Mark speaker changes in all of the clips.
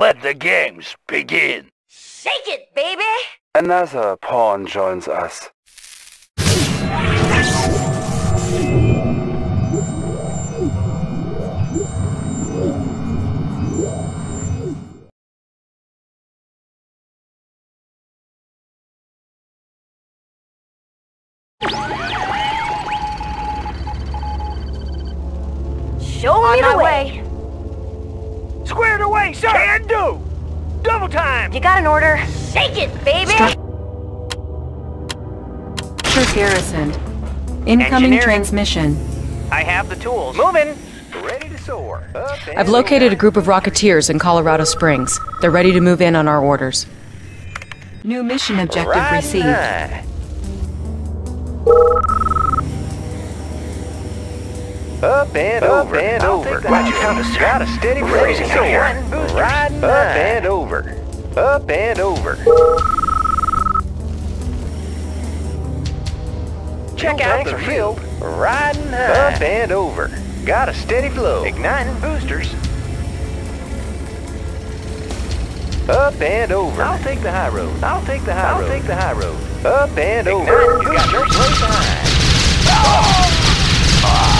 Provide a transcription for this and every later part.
Speaker 1: Let the games begin.
Speaker 2: Shake it, baby!
Speaker 3: Another pawn joins us.
Speaker 2: Show
Speaker 4: On
Speaker 2: me
Speaker 4: my
Speaker 2: the way.
Speaker 1: Squared away, sir! Can do! Double time!
Speaker 2: You got an order? Shake it, baby!
Speaker 4: Structure garrisoned. Incoming transmission.
Speaker 5: I have the tools. Moving. Ready to soar.
Speaker 4: I've located a group of Rocketeers in Colorado Springs. They're ready to move in on our orders. New mission objective
Speaker 5: Riding
Speaker 4: received.
Speaker 5: high. Up and over and over.
Speaker 1: Roger, count us, sir.
Speaker 5: Got a steady flow.
Speaker 1: to soar.
Speaker 5: Riding up and over. Up and over. Check out the field. Riding high. Up and over. Got a steady flow. Igniting boosters. Up and over. I'll take the high road. I'll take the high road. I'll take the high road. Up and over. You got no place to hide. I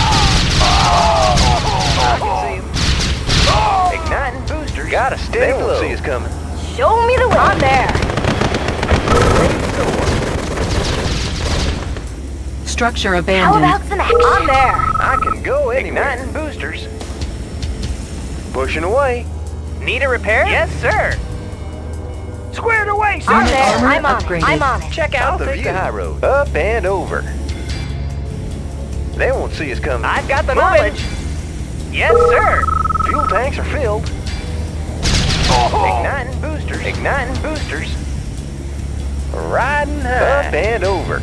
Speaker 5: can. Igniting boosters. Got a steady
Speaker 1: They won't see us coming.
Speaker 2: Show me the way. On there.
Speaker 4: Structure abandoned.
Speaker 2: How about some action? On there.
Speaker 5: I can go anywhere. Igniting boosters. Pushing away.
Speaker 1: Need a repair?
Speaker 5: Yes, sir.
Speaker 1: Squared away, sir!
Speaker 2: On there.
Speaker 4: armor
Speaker 2: I'm on
Speaker 4: upgraded.
Speaker 2: it. I'm on it.
Speaker 5: Check out
Speaker 1: I'll
Speaker 5: the
Speaker 1: take
Speaker 5: view.
Speaker 1: the
Speaker 5: high road. Up and over. They won't see us coming.
Speaker 1: I've got the
Speaker 5: Moving.
Speaker 1: knowledge. Yes, sir!
Speaker 5: Fuel tanks are filled. Oh. Oh. Igniting boosters. Igniting boosters. Riding high. Up and over.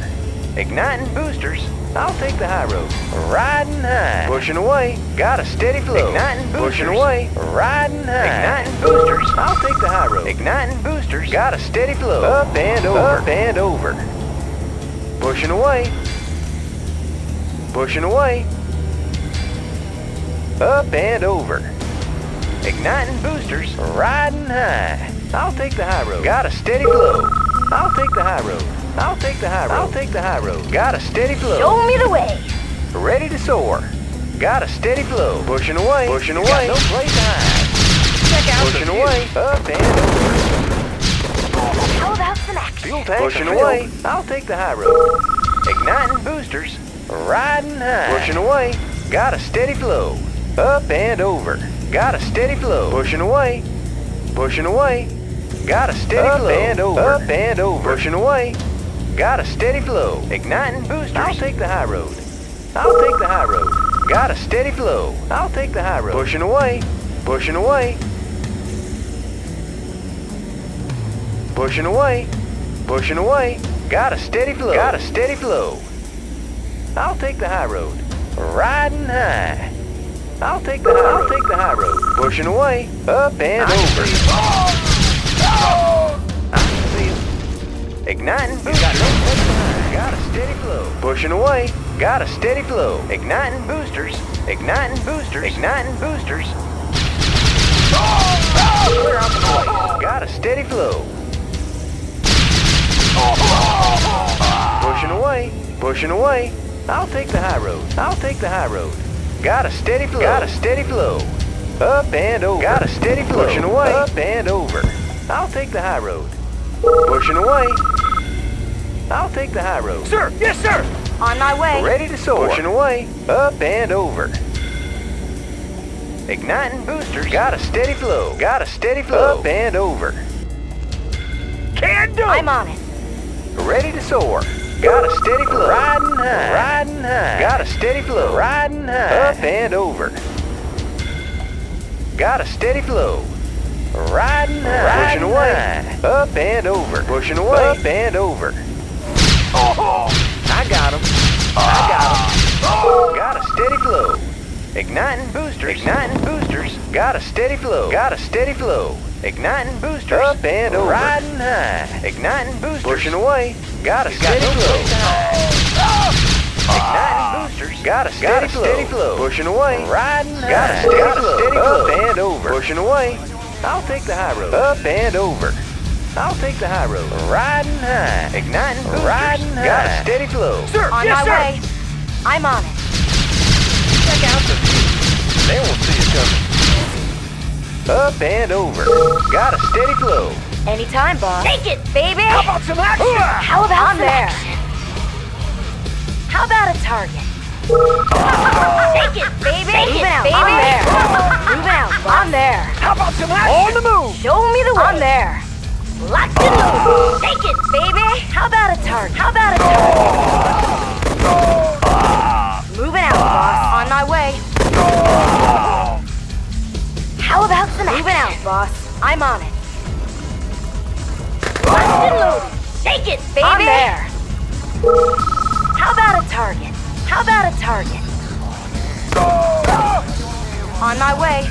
Speaker 5: Igniting boosters. I'll take the high road. Riding high. Pushing away. Got a steady flow. Igniting boosters. Pushing away. Riding high. Igniting boosters. I'll take the high road. Igniting boosters. Got a steady flow. Up and over. Up and over. Pushing away. Pushing away. Up and over. Igniting boosters, riding high. I'll take the high road. Got a steady flow. I'll take the high road. I'll take the high road. I'll take the high road. Got a steady flow.
Speaker 2: Show me the way.
Speaker 5: Ready to soar. Got a steady flow. Pushing away. Pushing away.
Speaker 1: got no
Speaker 5: place to hide. Check out Pushing
Speaker 1: the
Speaker 5: away. Up and over.
Speaker 2: How about some action?
Speaker 5: Fuel tanks Pushing away. I'll take the high road. Igniting boosters. Riding high. Pushing away. Got a steady flow. Up and over. Got a steady flow. Pushing away. Pushing away. Got a steady flow. Up and over. Up and over. Pushing away. Got a steady flow. Igniting boosters. I'll take the high road. I'll take the high road. Got a steady flow. I'll take the high road. Pushing away. Pushing away. Pushing away. Pushing away. Got a steady flow. Got a steady flow. I'll take the high road. Riding high. I'll take the high I'll take the high road. Pushing away. Up and over. Oh, oh. I can see it. Igniting boosters. Got, no behind. got a steady flow. Pushing away. Got a steady flow. Igniting boosters. Igniting boosters. Igniting boosters. Clear out the place. Got a steady flow. Oh, pushing away, pushing away. I'll take the high road. I'll take the high road. Got a steady flow. Got a steady flow. Up and over. Got a steady flow. Pushing away. Up and over. I'll take the high road. Pushing away. I'll take the high road.
Speaker 1: Sir! Yes, sir!
Speaker 2: On my way.
Speaker 5: Ready to soar. Pushing away. Up and over. Igniting boosters. Got a steady flow. Got a steady flow. Up and over.
Speaker 1: Can do!
Speaker 2: I'm on it.
Speaker 5: Ready to soar. Got a steady flow. Riding high. Riding high. Got a steady flow. Riding high. Up and over. Got a steady flow. Riding high. Pushing away. Up and over. Pushing away. Up and over. Oh, I got him. I got him. Oh. Got a steady flow. Igniting boosters. Igniting boosters. Got a steady flow. Got a steady flow. Igniting boosters. Up and over. Riding high. Igniting boosters. Pushing away. Got a steady flow. Igniting boosters. Got a steady, flow. Pushing away. Riding high. Got a steady, flow. Up and over. Pushing away. I'll take the high road. Up and over. I'll take the high road. Riding high. Igniting boosters. Riding high. Got a steady flow.
Speaker 1: Sir,
Speaker 2: On
Speaker 1: yes,
Speaker 2: my
Speaker 1: sir.
Speaker 2: way. I'm on it.
Speaker 5: Check out the view. They won't see us coming. Up and over. Got a steady flow.
Speaker 2: Anytime, boss. Take it, baby.
Speaker 1: How about some action?
Speaker 2: How about I'm there. How about a target? Take it, baby. Take it, out, baby. I'm there. Moving out. boss. I'm there.
Speaker 1: How about some action? On the move.
Speaker 2: Show me the way. I'm there. Locked and loaded. Take it, baby. How about a target? How about a target? Oh. Boss. I'm on it. Locked and loaded. Take it, baby. I'm there. How about a target? How about a target? On my way.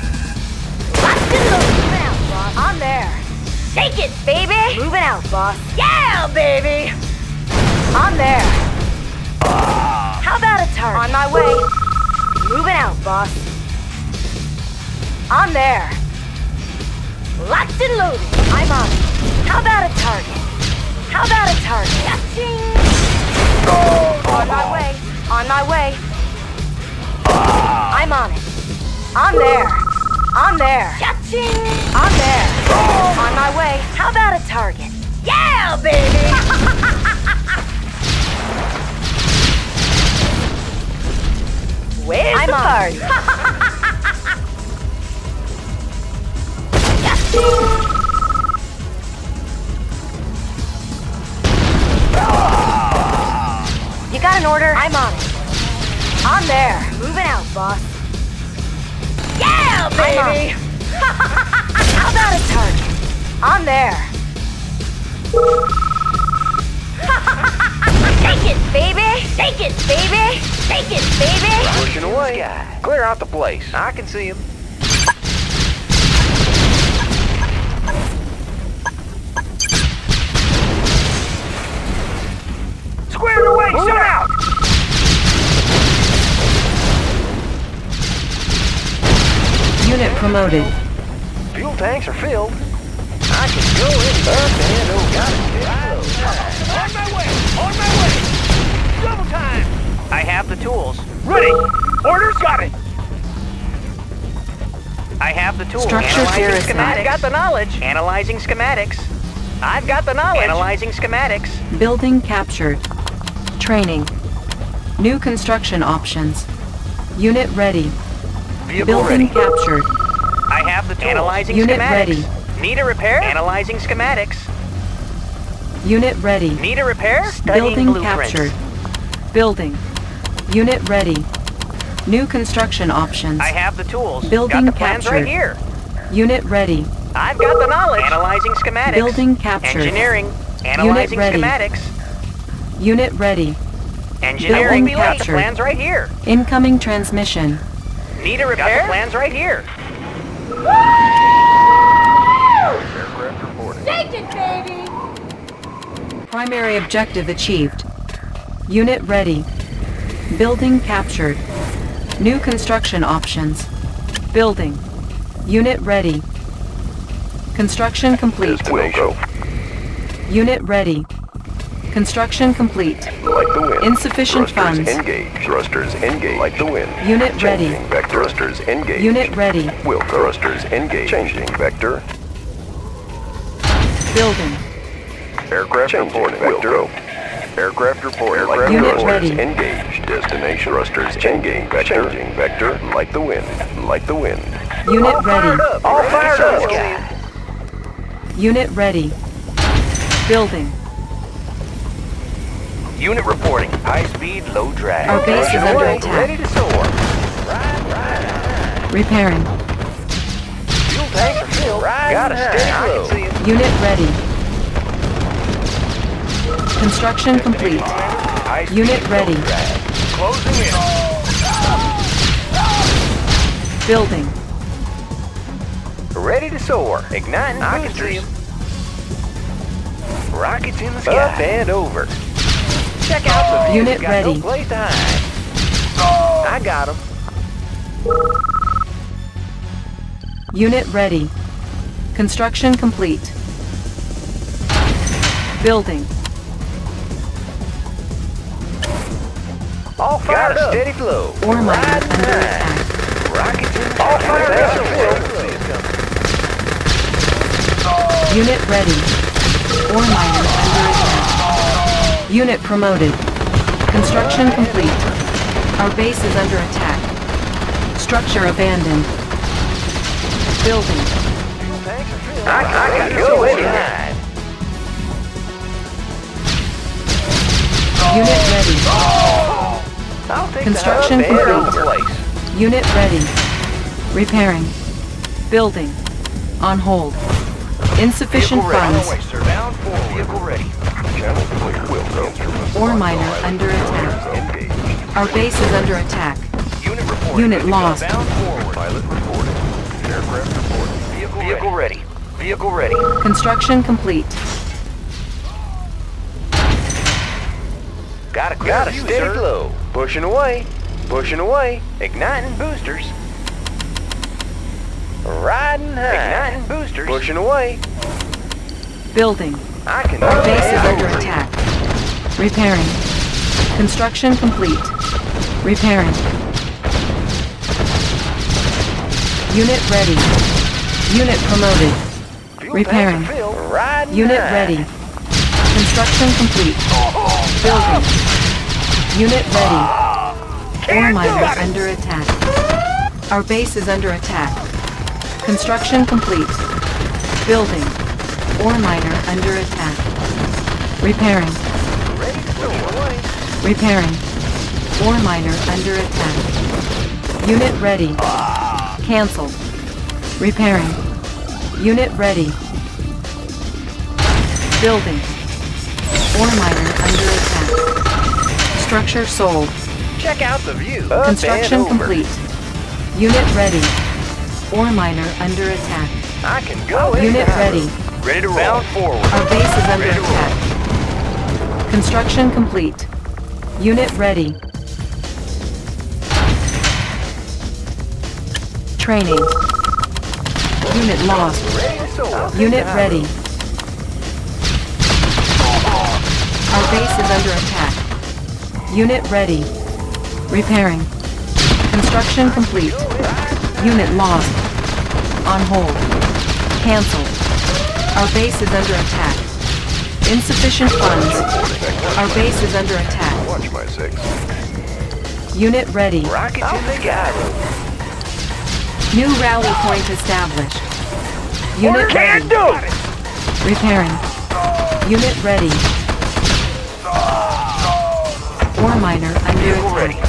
Speaker 2: Locked and loaded. Moving out, boss. I'm there. Take it, baby. Moving out, boss. Yeah, baby. I'm there. How about a target? On my way. Moving out, boss. I'm there. Locked and loaded. I'm on it. How about a target? How about a target? Yachting. On my way. On my way. I'm on it. I'm there. I'm there. Yachting. I'm there. On my way. How about a target? Yeah, baby. Where's I'm the party? You got an order? I'm on it. I'm there. Moving out, boss. Yeah, baby. How about a target? I'm there. Take it, baby. Take it, baby. Take it, baby.
Speaker 5: Pushing away. Clear out the place. I can see him.
Speaker 4: Promoted.
Speaker 5: Fuel tanks are filled. I can go in up and over. Got flow.
Speaker 1: On my way. On my way. Double time.
Speaker 6: I have the tools.
Speaker 1: Ready. Orders got it.
Speaker 6: I have the tools.
Speaker 4: Structure
Speaker 6: Analyzing schematics. I've got the knowledge. Analyzing schematics. I've got the knowledge. Analyzing schematics.
Speaker 4: Building captured. Training. New construction options. Unit ready.
Speaker 5: Vehicle
Speaker 4: Building
Speaker 5: ready.
Speaker 4: captured.
Speaker 6: Have the. Analyzing
Speaker 4: Unit
Speaker 6: schematics.
Speaker 4: ready.
Speaker 6: Need a repair? Analyzing schematics.
Speaker 4: Unit ready.
Speaker 6: Need a repair? Studying
Speaker 4: Building
Speaker 6: blueprints.
Speaker 4: captured. Building. Unit ready. New construction options.
Speaker 6: I have the tools.
Speaker 4: Building
Speaker 6: got the plans
Speaker 4: captured.
Speaker 6: right here.
Speaker 4: Unit ready.
Speaker 6: I've got the knowledge. Analyzing schematics.
Speaker 4: Building captured.
Speaker 6: Engineering. Analyzing
Speaker 4: ready.
Speaker 6: schematics.
Speaker 4: Unit ready.
Speaker 6: Engineering.
Speaker 4: Building
Speaker 6: the
Speaker 4: captured.
Speaker 6: plans right here.
Speaker 4: Incoming transmission.
Speaker 6: Need a repair? Got the plans right here.
Speaker 4: Primary objective achieved. Unit ready. Building captured. New construction options. Building. Unit ready. Construction complete. Unit ready. Construction complete.
Speaker 7: Like the wind.
Speaker 4: Insufficient
Speaker 7: Thrusters
Speaker 4: funds.
Speaker 7: engage. Thrusters engage. Like the wind.
Speaker 4: Unit ready.
Speaker 7: Changing vector. Thrusters engage.
Speaker 4: Unit ready.
Speaker 7: Will thrusters engage. Changing vector.
Speaker 4: Building.
Speaker 7: Aircraft reporting. Vector. Aircraft report. Aircraft
Speaker 4: Unit
Speaker 7: thrusters
Speaker 4: ready.
Speaker 7: engage. Destination. Thrusters changing vector. Changing vector. Like the wind. Like the wind.
Speaker 4: Unit ready.
Speaker 5: All fired up.
Speaker 4: Unit ready. Building.
Speaker 5: Unit reporting. High speed, low drag.
Speaker 4: Our base is under
Speaker 5: away,
Speaker 4: attack.
Speaker 5: Ready to soar. Ride, ride.
Speaker 4: Repairing.
Speaker 5: Fuel tanks are filled. Got a steady
Speaker 6: I
Speaker 5: flow.
Speaker 6: can see him.
Speaker 4: Unit ready. Construction complete.
Speaker 5: High speed,
Speaker 4: Unit ready.
Speaker 5: Closing in.
Speaker 4: Building.
Speaker 5: Ready to soar. Igniting
Speaker 6: I
Speaker 5: boosters. Rockets in the sky. Up and over. Check out the view.
Speaker 4: Unit ready.
Speaker 5: No place to hide. Oh. I got him.
Speaker 4: Unit ready. Construction complete. Building.
Speaker 5: All fired Got a steady flow.
Speaker 4: Ore miner
Speaker 5: Riding
Speaker 4: under attack.
Speaker 5: Rocket All fired up.
Speaker 4: Unit ready. Ore miner under oh. attack. Unit promoted. Construction complete. Our base is under attack. Structure abandoned. Building.
Speaker 5: I, I can go inside.
Speaker 4: Unit ready. Construction
Speaker 5: the hub and
Speaker 4: complete. Unit ready. Repairing. Building. On hold. Insufficient funds.
Speaker 5: sir. Bound forward. Vehicle ready.
Speaker 4: Ore
Speaker 7: locked
Speaker 4: miner under attack. Our base is under attack.
Speaker 5: Unit reporting.
Speaker 4: Unit
Speaker 5: Good to go.
Speaker 4: lost.
Speaker 5: Bound forward.
Speaker 7: Pilot reporting. Aircraft reporting.
Speaker 5: Vehicle, Vehicle ready. Vehicle ready.
Speaker 4: Construction complete.
Speaker 5: Got a, Got a steady flow. Pushing away. Pushing away. Igniting boosters. Riding high. Igniting boosters. Pushing away.
Speaker 4: Building.
Speaker 5: I can
Speaker 4: Our base is under attack. Repairing. Construction complete. Repairing. Unit ready. Unit promoted. Repairing.
Speaker 5: tanks are filled. Riding
Speaker 4: Unit ready. Construction complete. Building. Unit ready. Ore miner under attack. Our base is under attack. Construction complete. Building. Ore miner under attack. Repairing.
Speaker 5: Ready to go away.
Speaker 4: Repairing. Ore miner under attack. Unit ready. Cancel. Repairing. Unit ready. Building. Ore miner under attack. Structure sold.
Speaker 5: Check out the view. Up
Speaker 4: Construction complete. Unit ready. Ore miner under attack.
Speaker 5: I can go
Speaker 4: Unit
Speaker 5: anytime.
Speaker 4: ready.
Speaker 5: Ready to roll. Bound forward.
Speaker 4: Our base is under
Speaker 5: Ready
Speaker 4: attack. Construction complete. Unit ready. Training. Unit lost.
Speaker 5: Ready to soar.
Speaker 4: Unit ready. Our base is under attack. Unit ready. Repairing. Construction complete. Unit lost. On hold. Cancelled. Our base is under attack. Insufficient funds. Our base is under attack.
Speaker 7: Watch my six.
Speaker 4: Unit ready.
Speaker 5: Rocket to the sky.
Speaker 4: New rally point established. Unit ready. Repairing. Unit ready. Ore miner under attack.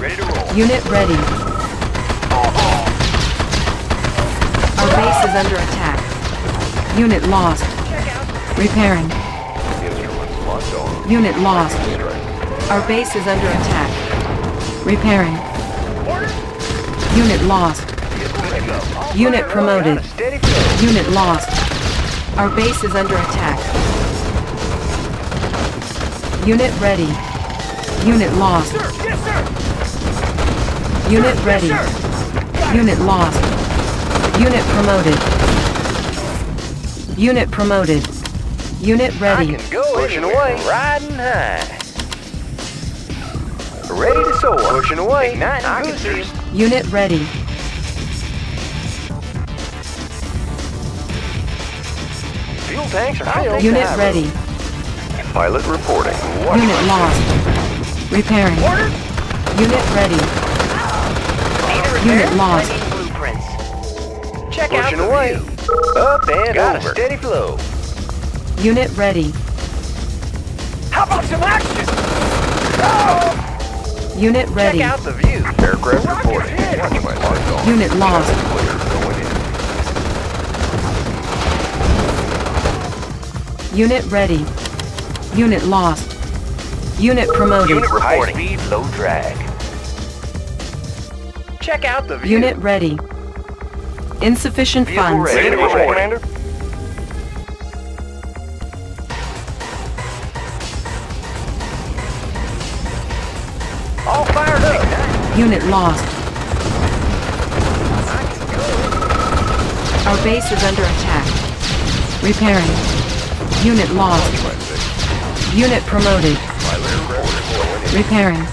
Speaker 5: Ready to roll.
Speaker 4: Unit ready. Our base is under attack. Unit lost. Repairing. Unit lost. Our base is under attack. Repairing. Unit lost. Unit promoted. Unit lost. Our base is under attack. Unit ready. Unit lost. Unit ready. Unit lost. Unit promoted. Unit promoted. Unit ready.
Speaker 5: I can go Pushing away. Riding high. Ready to soar. Pushing away. Igniting boosters.
Speaker 4: Unit ready.
Speaker 5: Fuel tanks are filled.
Speaker 4: Unit ready.
Speaker 7: Pilot reporting. Watch
Speaker 4: Unit lost. Repairing. Unit ready. Unit lost.
Speaker 6: Blueprints.
Speaker 5: Check out the away. view. Up and Got over. a steady flow.
Speaker 4: Unit ready.
Speaker 1: How about some action? Oh!
Speaker 4: Unit ready.
Speaker 5: Check out the view.
Speaker 7: Aircraft reporting. Watch my locked on.
Speaker 4: Unit lost.
Speaker 7: Clear. Going in.
Speaker 4: Unit ready. Unit lost. Unit promoted.
Speaker 5: Unit reporting. High speed, low drag. Check out the view.
Speaker 4: Unit ready. Insufficient
Speaker 5: Vehicle
Speaker 4: funds.
Speaker 5: ready. Ready to Commander. All fired up.
Speaker 4: Unit lost. Our base is under attack. Repairing. Unit lost. Unit promoted. Repairing.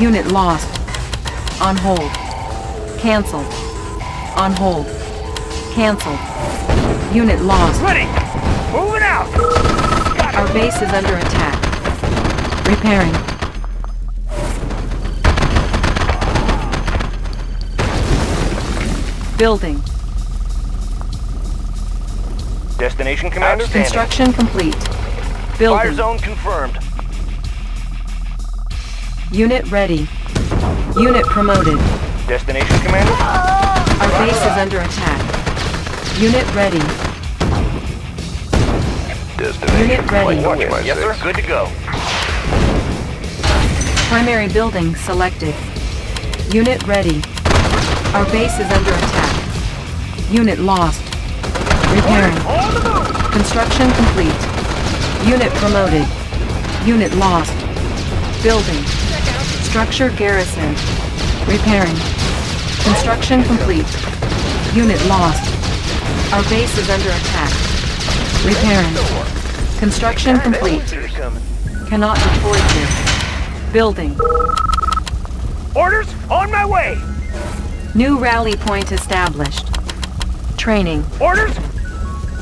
Speaker 4: Unit lost. On hold. Cancelled. On hold. Cancelled. Unit lost.
Speaker 8: Ready! Moving out!
Speaker 4: Our base is under attack. Repairing. Building.
Speaker 1: Destination, Commander?
Speaker 4: Construction complete.
Speaker 1: Fire
Speaker 4: Building.
Speaker 1: zone confirmed.
Speaker 4: Unit ready. Unit promoted.
Speaker 1: Destination, Commander?
Speaker 4: Our base is under attack. Unit ready.
Speaker 7: Destination.
Speaker 4: Unit ready.
Speaker 7: Like the wind,
Speaker 1: Yes, sir. Good to go.
Speaker 4: Primary building selected. Unit ready. Our base is under attack. Unit lost. Repairing.
Speaker 8: On the move!
Speaker 4: Construction complete. Unit promoted. Unit lost. Building. Structure garrison. Repairing. Construction complete. Unit lost. Our base is under attack. Repairing. Construction complete. Cannot deploy here. Building.
Speaker 8: Orders on my way!
Speaker 4: New rally point established. Training.
Speaker 8: Orders?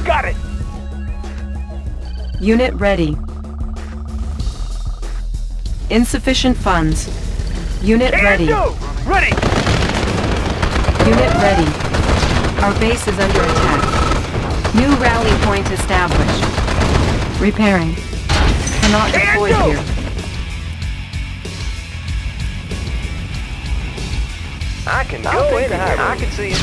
Speaker 8: Got it!
Speaker 4: Unit ready. Insufficient funds. Unit
Speaker 8: Can
Speaker 4: ready.
Speaker 8: do! Ready!
Speaker 4: Unit ready. Our base is under attack. New rally point established. Repairing. Cannot
Speaker 8: Can
Speaker 4: deploy here.
Speaker 1: I can go in high. I can see it.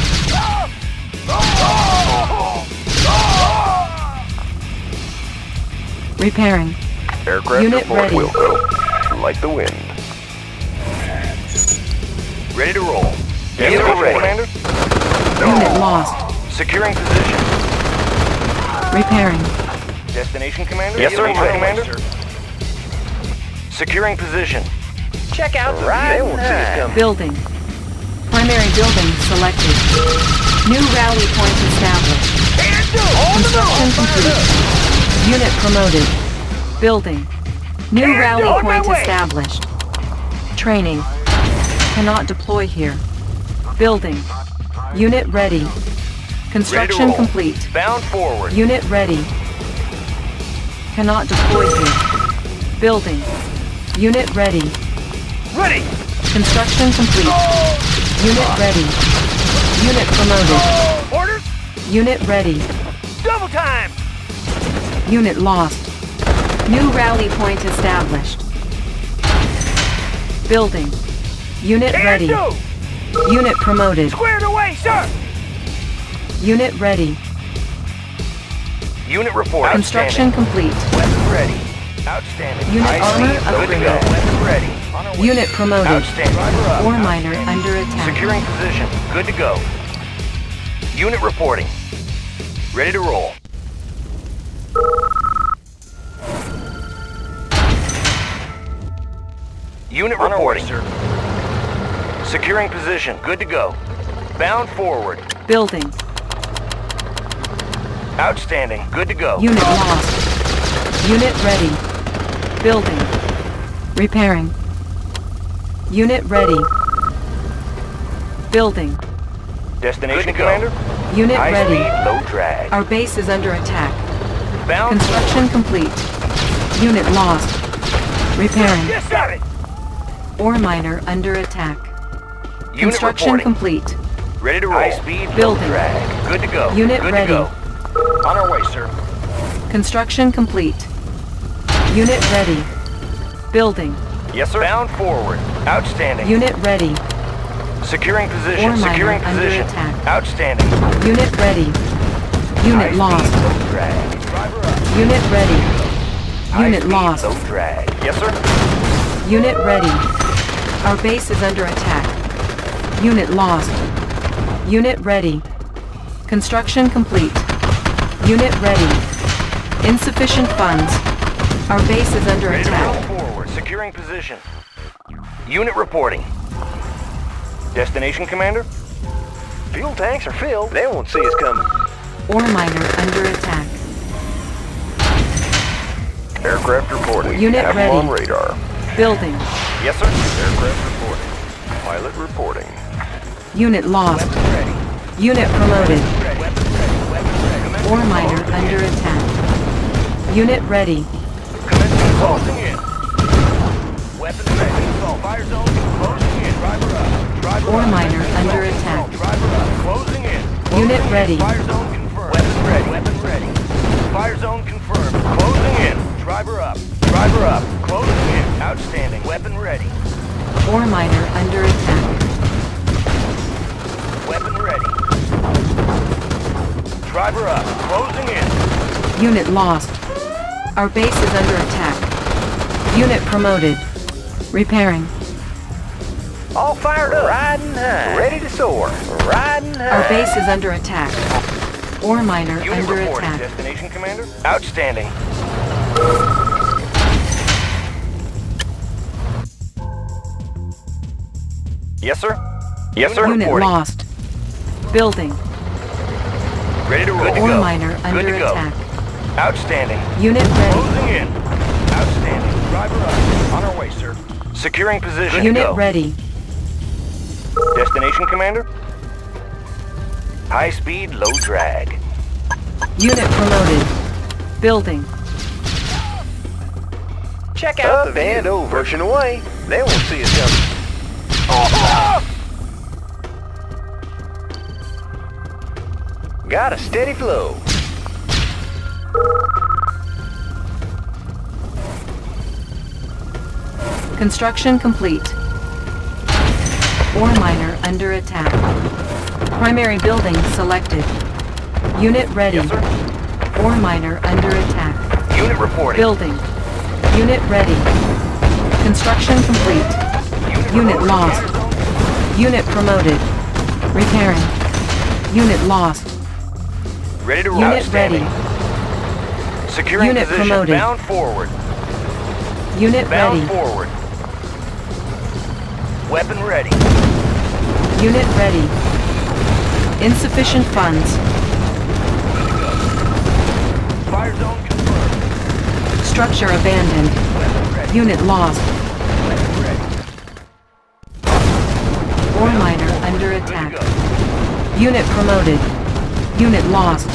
Speaker 4: Repairing.
Speaker 7: Aircraft
Speaker 4: Unit
Speaker 7: report
Speaker 4: ready.
Speaker 7: will go. Like the wind.
Speaker 1: Ready to roll.
Speaker 7: Yes,
Speaker 1: Unit
Speaker 7: sir.
Speaker 1: ready. Commander?
Speaker 4: Unit lost.
Speaker 1: Securing position.
Speaker 4: Repairing.
Speaker 1: Destination, Commander?
Speaker 7: Yes, sir.
Speaker 1: Destination,
Speaker 7: Commander.
Speaker 1: Commander? Securing position. Check out the
Speaker 7: Right
Speaker 1: view.
Speaker 7: nine.
Speaker 4: Building. Primary building selected. New rally point established.
Speaker 8: Can do! On the
Speaker 4: Construction complete. Unit promoted. Building. New
Speaker 8: Can do,
Speaker 4: rally point established. Training. Cannot deploy here. Building. Unit ready. Construction
Speaker 1: roll.
Speaker 4: complete.
Speaker 1: Bound forward.
Speaker 4: Unit ready. Cannot deploy here. Building. Unit ready.
Speaker 8: Ready!
Speaker 4: Construction complete. Unit ready. Unit promoted.
Speaker 8: Orders?
Speaker 4: Unit ready.
Speaker 8: Double time!
Speaker 4: Unit lost. New rally point established. Building. Unit ready.
Speaker 8: Do!
Speaker 4: Unit promoted.
Speaker 8: Squared away, sir!
Speaker 4: Unit ready.
Speaker 1: Unit report.
Speaker 4: Construction complete.
Speaker 1: Weapon ready. Outstanding.
Speaker 4: Unit
Speaker 1: High
Speaker 4: armor
Speaker 1: speed. Good to go.
Speaker 4: upgraded.
Speaker 1: Weapon ready. On our.
Speaker 4: Unit promoted.
Speaker 1: Outstanding.
Speaker 4: Ore miner under attack.
Speaker 1: Securing position. Good to go. Unit reporting. Ready to roll. Unit reporting. sir. Securing position. Good to go. Bound forward.
Speaker 4: Building.
Speaker 1: Outstanding. Good to go.
Speaker 4: Unit lost. Unit ready. Building. Repairing. Unit ready. Building.
Speaker 1: Destination, Commander?
Speaker 4: Unit
Speaker 1: High
Speaker 4: ready.
Speaker 1: speed, low drag.
Speaker 4: Our base is under attack.
Speaker 1: Bound
Speaker 4: Construction complete. Unit lost. Repairing.
Speaker 8: Yes, got it!
Speaker 4: Ore miner under attack.
Speaker 1: Unit
Speaker 4: Construction
Speaker 1: reporting.
Speaker 4: complete.
Speaker 1: Ready to roll. High speed,
Speaker 4: Building.
Speaker 1: low drag. Good to go.
Speaker 4: Unit
Speaker 1: Good
Speaker 4: ready.
Speaker 1: to go. On our way, sir.
Speaker 4: Construction complete. Unit ready. Building.
Speaker 1: Yes, sir. Bound forward. Outstanding.
Speaker 4: Unit ready.
Speaker 1: Securing position.
Speaker 4: Ore miner
Speaker 1: Securing
Speaker 4: under
Speaker 1: position.
Speaker 4: attack.
Speaker 1: Outstanding.
Speaker 4: Unit ready. Unit
Speaker 1: High
Speaker 4: lost.
Speaker 1: Speed, low drag. Driver up.
Speaker 4: Unit ready.
Speaker 1: High
Speaker 4: Unit
Speaker 1: speed,
Speaker 4: lost.
Speaker 1: Low drag. Yes, sir.
Speaker 4: Unit ready. Our base is under attack. Unit lost. Unit ready. Construction complete. Unit ready. Insufficient funds. Our base is under
Speaker 1: Ready
Speaker 4: attack.
Speaker 1: roll forward. Securing position. Unit reporting. Destination, Commander?
Speaker 5: Fuel tanks are filled. They won't see us coming.
Speaker 4: Ore miner under attack.
Speaker 7: Aircraft reporting.
Speaker 4: Unit
Speaker 7: Have
Speaker 4: ready.
Speaker 7: on radar.
Speaker 4: Building.
Speaker 5: Yes, sir.
Speaker 7: Aircraft reporting. Pilot reporting.
Speaker 4: Unit lost. Unit promoted. Ore miner under attack. Unit ready.
Speaker 1: Commencing. Closing in. Weapons ready. Fire zone closing in. Driver up. Driver
Speaker 4: Ore miner under attack.
Speaker 1: Driver up. Closing in.
Speaker 4: Unit ready.
Speaker 1: Fire zone confirmed. Weapon ready. Weapon ready. Fire zone confirmed. Closing in. Driver up. Driver up. Closing in. Outstanding. Weapon ready.
Speaker 4: Ore miner under attack.
Speaker 1: Weapon ready. Driver up. Closing in.
Speaker 4: Unit lost. Our base is under attack. Unit promoted. Repairing.
Speaker 5: All fired up. Riding high. Ready to soar. Riding high.
Speaker 4: Our base is under attack. Ore miner
Speaker 1: Unit
Speaker 4: under
Speaker 1: reporting.
Speaker 4: attack.
Speaker 1: Destination, Commander? Outstanding. Yes, sir. Yes, sir.
Speaker 4: Unit
Speaker 1: reporting.
Speaker 4: lost. Building.
Speaker 1: Ready to roll. Good to
Speaker 4: Ore
Speaker 1: go.
Speaker 4: miner
Speaker 1: Good
Speaker 4: under
Speaker 1: to go.
Speaker 4: attack.
Speaker 1: Outstanding.
Speaker 4: Unit ready.
Speaker 1: Closing in. Outstanding. Driver up. On our way, sir. Securing position. Good
Speaker 4: Unit
Speaker 1: go.
Speaker 4: ready.
Speaker 1: Destination, Commander? High speed, low drag.
Speaker 4: Unit promoted. Building.
Speaker 5: Check out the and over. Pushing away. They won't see us coming. Oh. Ah! Got a steady flow.
Speaker 4: Construction complete. Ore miner under attack. Primary building selected. Unit ready.
Speaker 1: Yes.
Speaker 4: Ore miner under attack.
Speaker 1: Unit reporting.
Speaker 4: Building. Unit ready. Construction complete. Unit
Speaker 1: reporting.
Speaker 4: lost. Unit promoted. Repairing. Unit lost.
Speaker 1: Ready to roll.
Speaker 4: Unit ready.
Speaker 1: Securing
Speaker 4: Unit
Speaker 1: position.
Speaker 4: promoted.
Speaker 1: Bound forward.
Speaker 4: Unit
Speaker 1: Bound
Speaker 4: ready.
Speaker 1: forward. Weapon ready.
Speaker 4: Unit ready. Insufficient funds.
Speaker 1: Fire zone confirmed.
Speaker 4: Structure abandoned. Unit lost. Ore miner under attack. Unit promoted. Unit lost.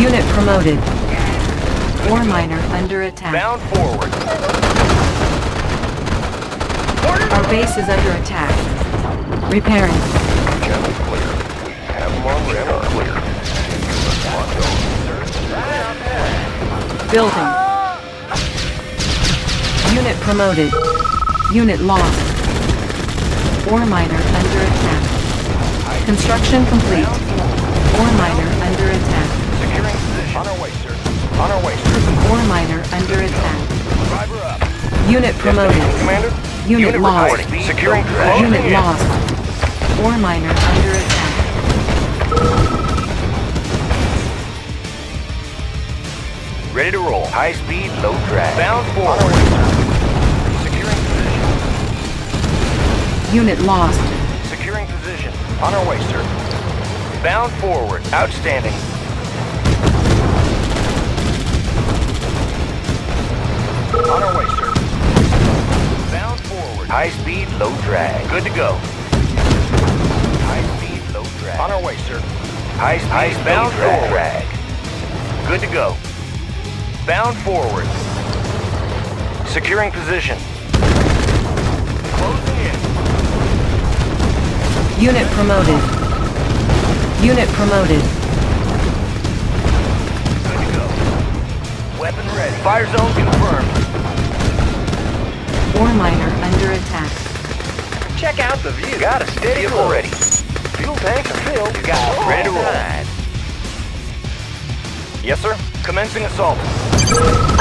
Speaker 4: Unit promoted. Ore miner under attack.
Speaker 1: Bound forward.
Speaker 4: Our base is under attack. Repairing.
Speaker 7: Channel clear. Have 'em on radar. Clear.
Speaker 4: Building. Unit promoted. Unit lost. Ore miner under attack. Construction complete. Ore miner under attack.
Speaker 1: Securing position. On our way, sir. On our way, sir.
Speaker 4: Ore miner under attack.
Speaker 1: Driver up.
Speaker 4: Unit promoted.
Speaker 1: Commander?
Speaker 4: Unit lost.
Speaker 1: Securing position.
Speaker 4: Unit lost. Ore miner under attack.
Speaker 1: Ready to roll. High speed, low drag. Bound forward.
Speaker 4: Unit lost.
Speaker 1: Securing position. On our way, sir. Bound forward. Outstanding. On our way, sir. Bound forward. High speed, low drag. Good to go. High speed, low drag. On our way, sir. High speed, bound low drag. Good to go. Bound forward. Securing position.
Speaker 4: Unit promoted. Unit promoted.
Speaker 1: Good to go. Weapon ready. Fire zone confirmed.
Speaker 4: Ore miner under attack.
Speaker 5: Check out the view. Got a steady flow.
Speaker 1: ready.
Speaker 5: Fuel tanks are filled. You got
Speaker 1: Ready to roll.
Speaker 5: Ride.
Speaker 1: Yes, sir. Commencing assault.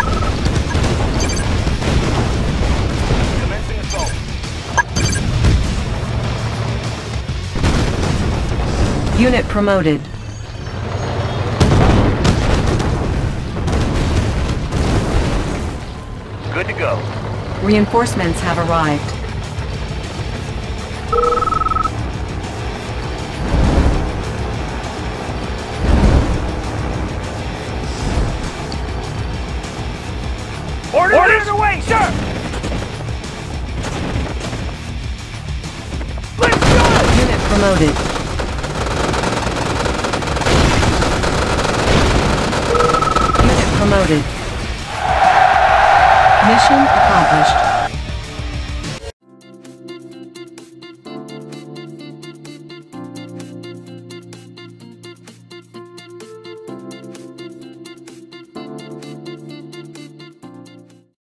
Speaker 4: Unit promoted.
Speaker 1: Good to go.
Speaker 4: Reinforcements have arrived. Mission accomplished.